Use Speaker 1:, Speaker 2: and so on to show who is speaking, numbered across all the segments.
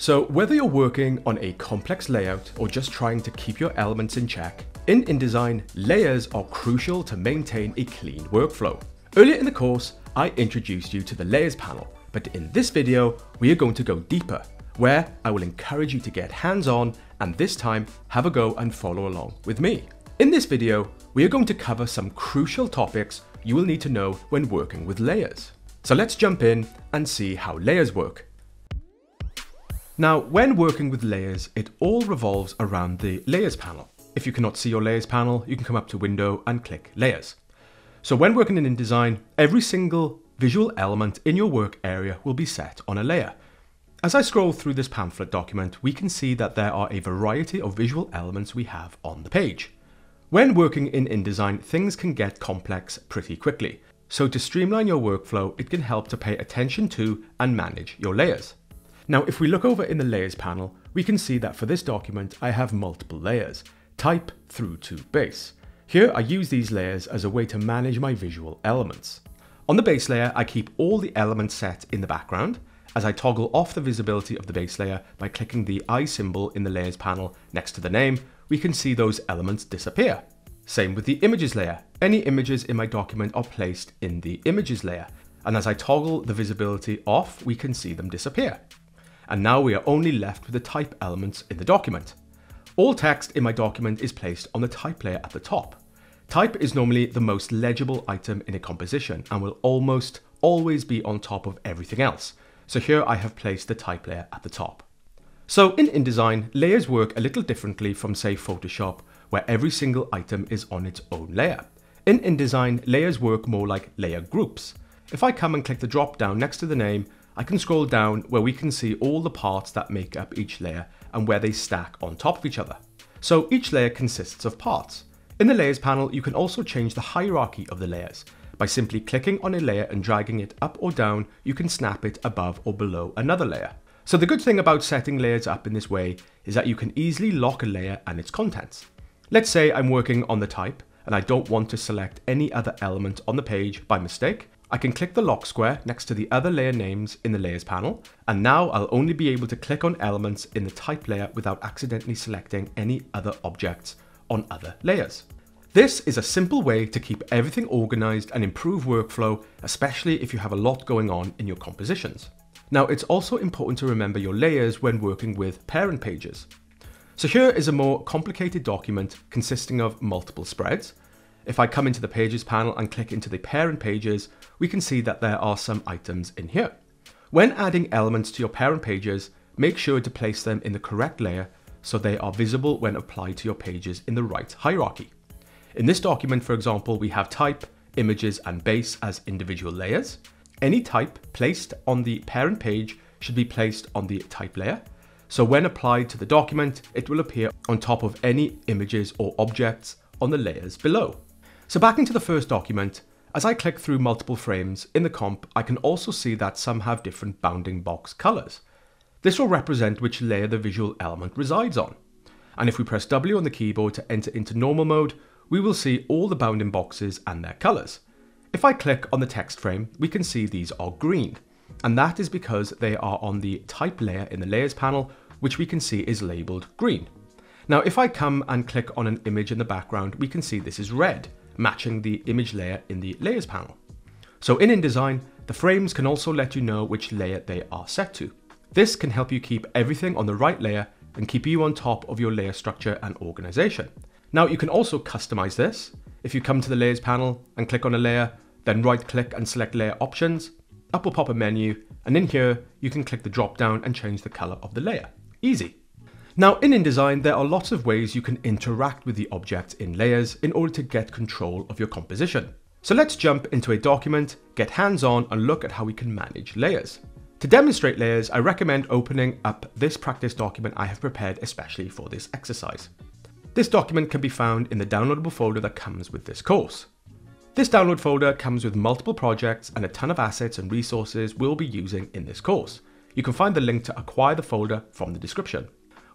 Speaker 1: So whether you're working on a complex layout or just trying to keep your elements in check, in InDesign, layers are crucial to maintain a clean workflow. Earlier in the course, I introduced you to the layers panel, but in this video, we are going to go deeper, where I will encourage you to get hands-on and this time have a go and follow along with me. In this video, we are going to cover some crucial topics you will need to know when working with layers. So let's jump in and see how layers work now, when working with layers, it all revolves around the Layers panel. If you cannot see your Layers panel, you can come up to Window and click Layers. So when working in InDesign, every single visual element in your work area will be set on a layer. As I scroll through this pamphlet document, we can see that there are a variety of visual elements we have on the page. When working in InDesign, things can get complex pretty quickly. So to streamline your workflow, it can help to pay attention to and manage your layers. Now, if we look over in the layers panel, we can see that for this document, I have multiple layers, type through to base. Here, I use these layers as a way to manage my visual elements. On the base layer, I keep all the elements set in the background, as I toggle off the visibility of the base layer by clicking the eye symbol in the layers panel next to the name, we can see those elements disappear. Same with the images layer. Any images in my document are placed in the images layer, and as I toggle the visibility off, we can see them disappear and now we are only left with the type elements in the document. All text in my document is placed on the type layer at the top. Type is normally the most legible item in a composition and will almost always be on top of everything else. So here I have placed the type layer at the top. So in InDesign, layers work a little differently from say Photoshop, where every single item is on its own layer. In InDesign, layers work more like layer groups. If I come and click the drop down next to the name, I can scroll down where we can see all the parts that make up each layer and where they stack on top of each other. So each layer consists of parts. In the layers panel, you can also change the hierarchy of the layers. By simply clicking on a layer and dragging it up or down, you can snap it above or below another layer. So the good thing about setting layers up in this way is that you can easily lock a layer and its contents. Let's say I'm working on the type and I don't want to select any other element on the page by mistake. I can click the lock square next to the other layer names in the layers panel, and now I'll only be able to click on elements in the type layer without accidentally selecting any other objects on other layers. This is a simple way to keep everything organized and improve workflow, especially if you have a lot going on in your compositions. Now, it's also important to remember your layers when working with parent pages. So here is a more complicated document consisting of multiple spreads, if I come into the pages panel and click into the parent pages, we can see that there are some items in here. When adding elements to your parent pages, make sure to place them in the correct layer so they are visible when applied to your pages in the right hierarchy. In this document, for example, we have type, images, and base as individual layers. Any type placed on the parent page should be placed on the type layer. So when applied to the document, it will appear on top of any images or objects on the layers below. So back into the first document, as I click through multiple frames in the comp, I can also see that some have different bounding box colors. This will represent which layer the visual element resides on. And if we press W on the keyboard to enter into normal mode, we will see all the bounding boxes and their colors. If I click on the text frame, we can see these are green. And that is because they are on the type layer in the layers panel, which we can see is labeled green. Now, if I come and click on an image in the background, we can see this is red matching the image layer in the layers panel. So in InDesign, the frames can also let you know which layer they are set to. This can help you keep everything on the right layer and keep you on top of your layer structure and organization. Now you can also customize this. If you come to the layers panel and click on a layer, then right click and select layer options, up will pop a menu, and in here you can click the drop down and change the color of the layer. Easy. Now in InDesign, there are lots of ways you can interact with the objects in layers in order to get control of your composition. So let's jump into a document, get hands-on and look at how we can manage layers. To demonstrate layers, I recommend opening up this practice document I have prepared especially for this exercise. This document can be found in the downloadable folder that comes with this course. This download folder comes with multiple projects and a ton of assets and resources we'll be using in this course. You can find the link to acquire the folder from the description.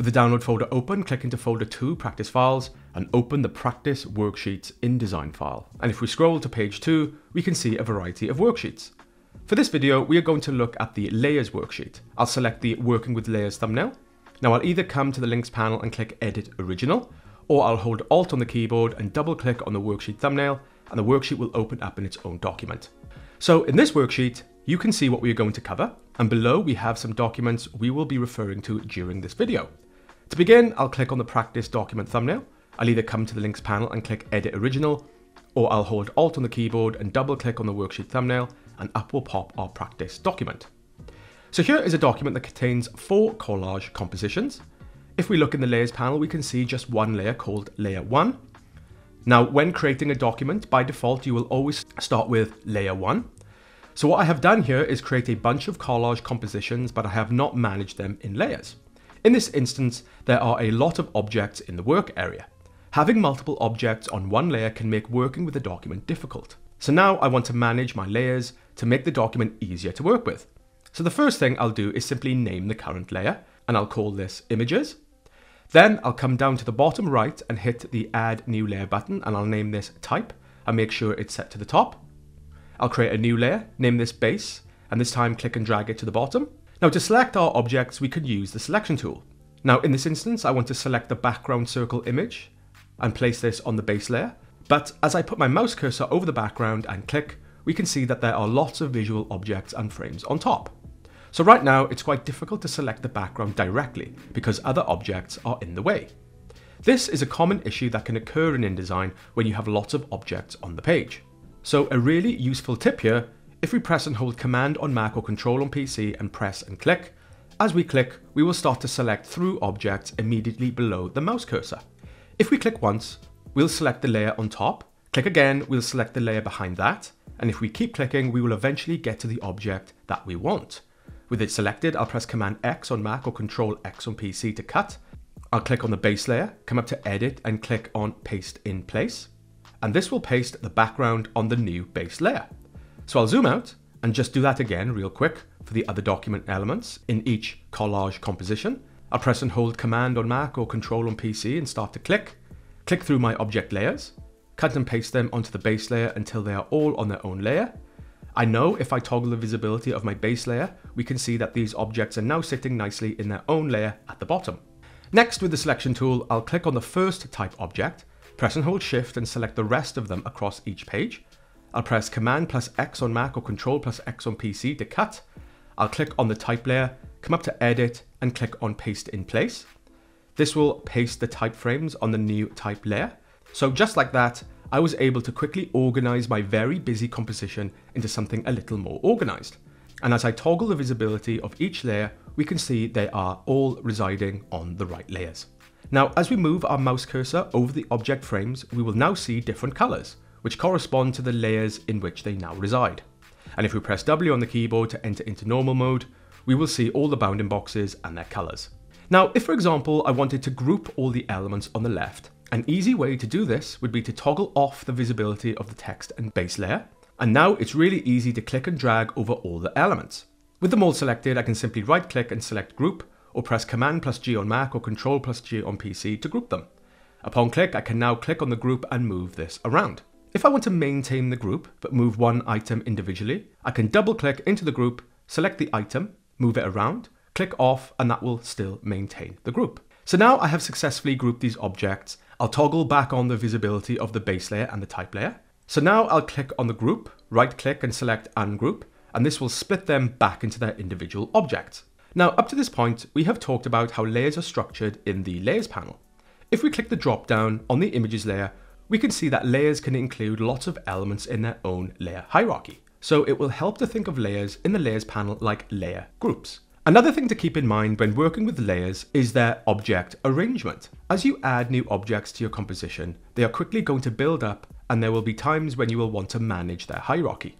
Speaker 1: With the download folder open, click into folder 2 practice files and open the practice worksheets InDesign file. And if we scroll to page 2, we can see a variety of worksheets. For this video, we are going to look at the Layers worksheet. I'll select the Working with Layers thumbnail. Now I'll either come to the links panel and click Edit Original, or I'll hold Alt on the keyboard and double click on the worksheet thumbnail, and the worksheet will open up in its own document. So in this worksheet, you can see what we are going to cover, and below we have some documents we will be referring to during this video. To begin, I'll click on the practice document thumbnail. I'll either come to the links panel and click Edit Original, or I'll hold Alt on the keyboard and double click on the worksheet thumbnail, and up will pop our practice document. So here is a document that contains four collage compositions. If we look in the layers panel, we can see just one layer called layer one. Now, when creating a document, by default, you will always start with layer one. So what I have done here is create a bunch of collage compositions, but I have not managed them in layers. In this instance, there are a lot of objects in the work area. Having multiple objects on one layer can make working with a document difficult. So now I want to manage my layers to make the document easier to work with. So the first thing I'll do is simply name the current layer, and I'll call this images. Then I'll come down to the bottom right and hit the add new layer button, and I'll name this type, and make sure it's set to the top. I'll create a new layer, name this base, and this time click and drag it to the bottom. Now to select our objects, we could use the selection tool. Now in this instance, I want to select the background circle image and place this on the base layer. But as I put my mouse cursor over the background and click, we can see that there are lots of visual objects and frames on top. So right now, it's quite difficult to select the background directly because other objects are in the way. This is a common issue that can occur in InDesign when you have lots of objects on the page. So a really useful tip here if we press and hold Command on Mac or Control on PC and press and click, as we click, we will start to select through objects immediately below the mouse cursor. If we click once, we'll select the layer on top, click again, we'll select the layer behind that, and if we keep clicking, we will eventually get to the object that we want. With it selected, I'll press Command X on Mac or Control X on PC to cut. I'll click on the base layer, come up to Edit and click on Paste in Place. And this will paste the background on the new base layer. So I'll zoom out and just do that again real quick for the other document elements in each collage composition. I'll press and hold Command on Mac or Control on PC and start to click. Click through my object layers, cut and paste them onto the base layer until they are all on their own layer. I know if I toggle the visibility of my base layer, we can see that these objects are now sitting nicely in their own layer at the bottom. Next with the selection tool, I'll click on the first type object, press and hold shift and select the rest of them across each page. I'll press Command plus X on Mac or Control plus X on PC to cut. I'll click on the type layer, come up to Edit and click on Paste in Place. This will paste the type frames on the new type layer. So just like that, I was able to quickly organize my very busy composition into something a little more organized. And as I toggle the visibility of each layer, we can see they are all residing on the right layers. Now, as we move our mouse cursor over the object frames, we will now see different colors which correspond to the layers in which they now reside. And if we press W on the keyboard to enter into normal mode, we will see all the bounding boxes and their colors. Now, if for example, I wanted to group all the elements on the left, an easy way to do this would be to toggle off the visibility of the text and base layer. And now it's really easy to click and drag over all the elements. With them all selected, I can simply right click and select group or press Command plus G on Mac or Control plus G on PC to group them. Upon click, I can now click on the group and move this around. If I want to maintain the group, but move one item individually, I can double click into the group, select the item, move it around, click off, and that will still maintain the group. So now I have successfully grouped these objects. I'll toggle back on the visibility of the base layer and the type layer. So now I'll click on the group, right click and select ungroup, and this will split them back into their individual objects. Now up to this point, we have talked about how layers are structured in the layers panel. If we click the drop down on the images layer, we can see that layers can include lots of elements in their own layer hierarchy. So it will help to think of layers in the layers panel like layer groups. Another thing to keep in mind when working with layers is their object arrangement. As you add new objects to your composition, they are quickly going to build up and there will be times when you will want to manage their hierarchy.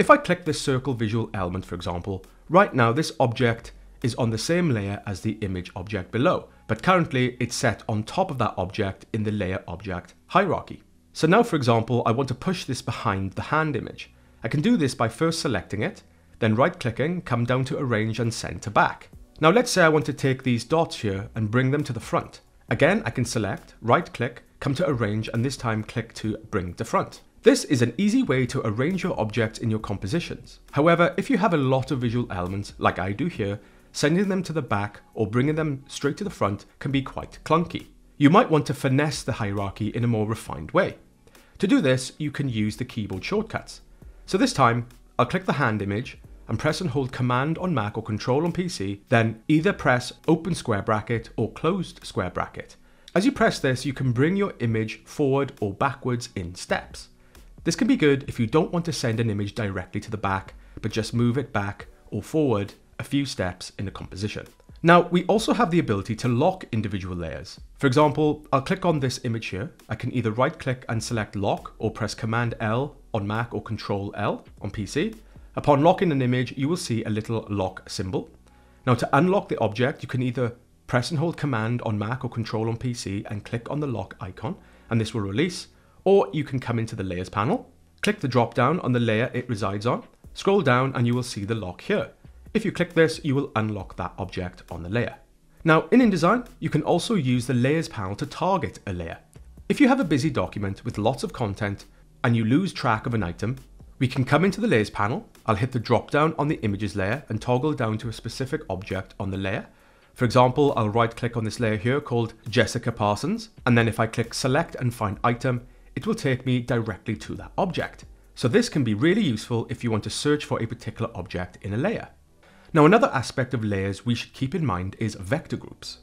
Speaker 1: If I click this circle visual element for example, right now this object is on the same layer as the image object below, but currently it's set on top of that object in the layer object hierarchy. So now for example, I want to push this behind the hand image. I can do this by first selecting it, then right clicking, come down to arrange and send to back. Now let's say I want to take these dots here and bring them to the front. Again, I can select, right click, come to arrange and this time click to bring to front. This is an easy way to arrange your objects in your compositions. However, if you have a lot of visual elements, like I do here, sending them to the back or bringing them straight to the front can be quite clunky. You might want to finesse the hierarchy in a more refined way. To do this, you can use the keyboard shortcuts. So this time, I'll click the hand image and press and hold Command on Mac or Control on PC, then either press open square bracket or closed square bracket. As you press this, you can bring your image forward or backwards in steps. This can be good if you don't want to send an image directly to the back, but just move it back or forward a few steps in the composition. Now, we also have the ability to lock individual layers. For example, I'll click on this image here. I can either right click and select lock or press Command L on Mac or Control L on PC. Upon locking an image, you will see a little lock symbol. Now to unlock the object, you can either press and hold Command on Mac or Control on PC and click on the lock icon, and this will release, or you can come into the Layers panel, click the drop down on the layer it resides on, scroll down and you will see the lock here. If you click this, you will unlock that object on the layer. Now, in InDesign, you can also use the Layers panel to target a layer. If you have a busy document with lots of content and you lose track of an item, we can come into the Layers panel, I'll hit the drop down on the Images layer and toggle down to a specific object on the layer. For example, I'll right click on this layer here called Jessica Parsons, and then if I click Select and Find Item, it will take me directly to that object. So this can be really useful if you want to search for a particular object in a layer. Now another aspect of layers we should keep in mind is vector groups.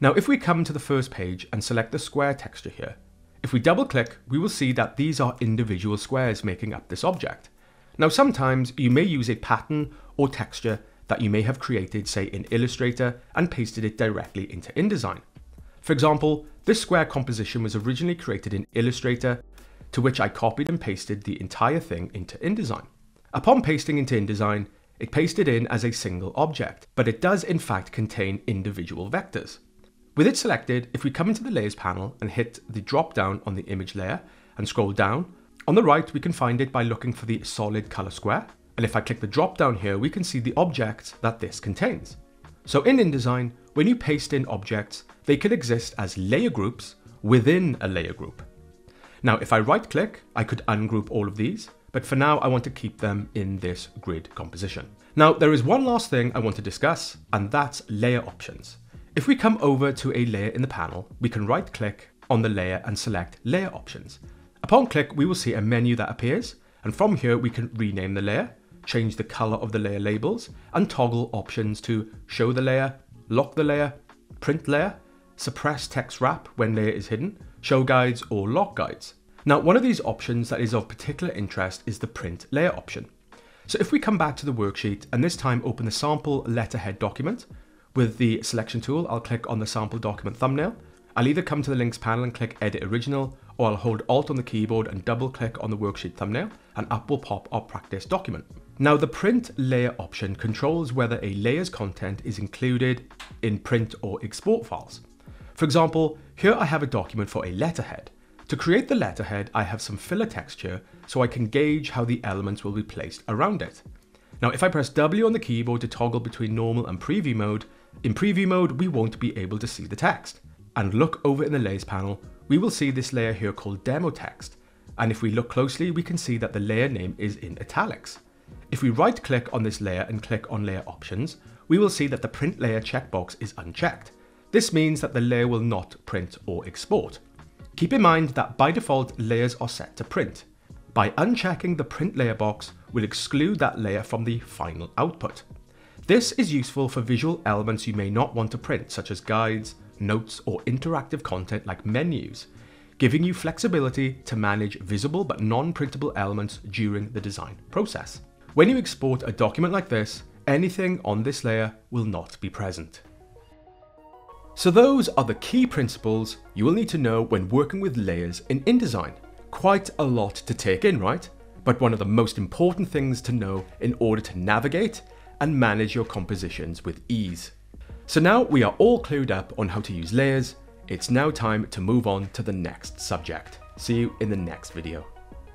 Speaker 1: Now if we come to the first page and select the square texture here, if we double click, we will see that these are individual squares making up this object. Now sometimes you may use a pattern or texture that you may have created say in Illustrator and pasted it directly into InDesign. For example, this square composition was originally created in Illustrator to which I copied and pasted the entire thing into InDesign. Upon pasting into InDesign, it pasted in as a single object, but it does in fact contain individual vectors. With it selected, if we come into the Layers panel and hit the drop down on the image layer and scroll down, on the right we can find it by looking for the solid color square, and if I click the drop down here we can see the objects that this contains. So in InDesign, when you paste in objects, they can exist as layer groups within a layer group. Now if I right click, I could ungroup all of these, but for now I want to keep them in this grid composition. Now there is one last thing I want to discuss, and that's layer options. If we come over to a layer in the panel, we can right click on the layer and select layer options. Upon click, we will see a menu that appears, and from here we can rename the layer, change the color of the layer labels, and toggle options to show the layer, lock the layer, print layer, suppress text wrap when layer is hidden, show guides or lock guides. Now, one of these options that is of particular interest is the print layer option. So if we come back to the worksheet and this time open the sample letterhead document, with the selection tool, I'll click on the sample document thumbnail. I'll either come to the links panel and click edit original, or I'll hold alt on the keyboard and double click on the worksheet thumbnail, and up will pop our practice document. Now the print layer option controls whether a layer's content is included in print or export files. For example, here I have a document for a letterhead. To create the letterhead, I have some filler texture so I can gauge how the elements will be placed around it. Now, if I press W on the keyboard to toggle between normal and preview mode, in preview mode, we won't be able to see the text. And look over in the layers panel, we will see this layer here called demo text. And if we look closely, we can see that the layer name is in italics. If we right click on this layer and click on layer options, we will see that the print layer checkbox is unchecked. This means that the layer will not print or export. Keep in mind that by default, layers are set to print. By unchecking the print layer box, we'll exclude that layer from the final output. This is useful for visual elements you may not want to print, such as guides, notes, or interactive content like menus, giving you flexibility to manage visible but non-printable elements during the design process. When you export a document like this, anything on this layer will not be present. So those are the key principles you will need to know when working with layers in InDesign. Quite a lot to take in, right? But one of the most important things to know in order to navigate and manage your compositions with ease. So now we are all clued up on how to use layers, it's now time to move on to the next subject. See you in the next video.